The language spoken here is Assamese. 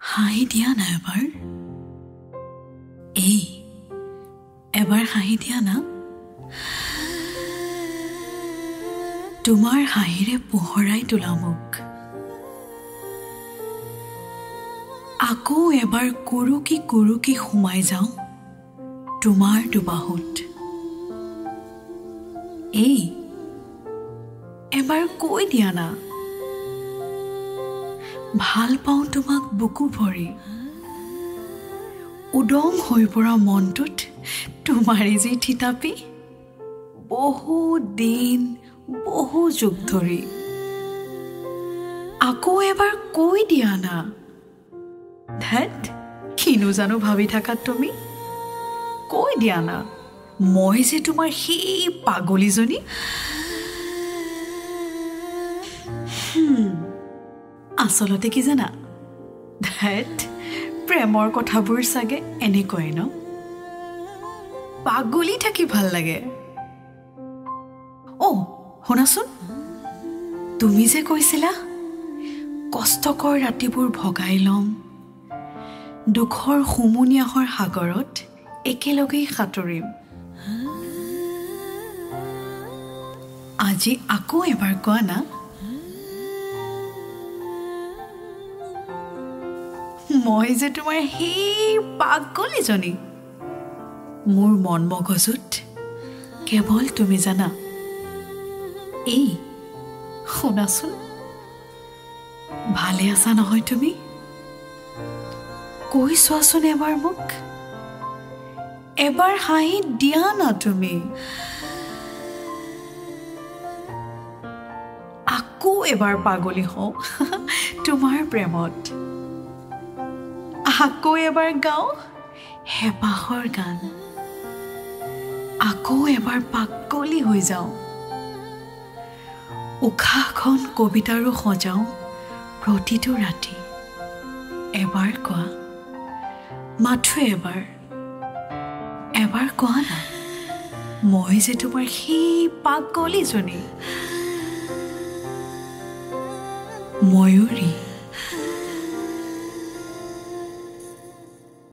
হাঁহি দিয়া না এবাৰ? এই এবাৰ হাঁহি দিয়া না? তোমাৰ হাঁহিৰে পোহৰাই তোলা মোক। আকৌ এবাৰ কুৰুকি কুৰুকি সোমাই যাওঁ তোমাৰ দুবাহুত। এই এবাৰ কৈ দিয়া না? ভাল পাওঁ তোমাক বুকু ভৰি। উদং হৈ পৰা মনটোত তোমাৰে যি থিতাপি বহু দিন বহু যুগ ধৰি। আকৌ এবাৰ কৈ দিয়া না। ধেত কিনো জানো ভাবি থাকা তুমি? কৈ দিয়া না। মই যে তোমাৰ সেই পাগলীজনী? আচলতে কি জানা? ধেত প্ৰেমৰ কথাবোৰ চাগে এনেকুৱাই ন? পাগলী থাকি ভাল লাগে। অ' শুনাচোন। তুমি যে কৈছিলা কষ্টকৰ ৰাতিবোৰ ভগাই ল'ম। দুখৰ হুমুনিয়াহৰ সাগৰত একেলগেই সাঁতুৰিম। আজি আকৌ এবাৰ কোৱা না? মই যে তোমাৰ সেই পাগলীজনী মোৰ মন মগজুত। কেৱল তুমি জানা। এই শুনাচোন। ভালে আছা নহয় তুমি? কৈ চোৱাচোন এবাৰ মোক। এবাৰ হাঁহি দিয়া না তুমি? আকৌ এবাৰ পাগলী হওঁ। তোমাৰ প্ৰেমত। আকৌ এবাৰ গাওঁ হেঁপাহৰ গান। আকৌ এবাৰ পাগলী হৈ যাওঁ। উশাহখন কবিতাৰো সজাওঁ প্ৰতিটো ৰাতি। এবাৰ কোৱা। মাথো এবাৰ। এবাৰ কোৱা না? মই যে তোমাৰ সেই পাগলীজনী ময়ূৰী।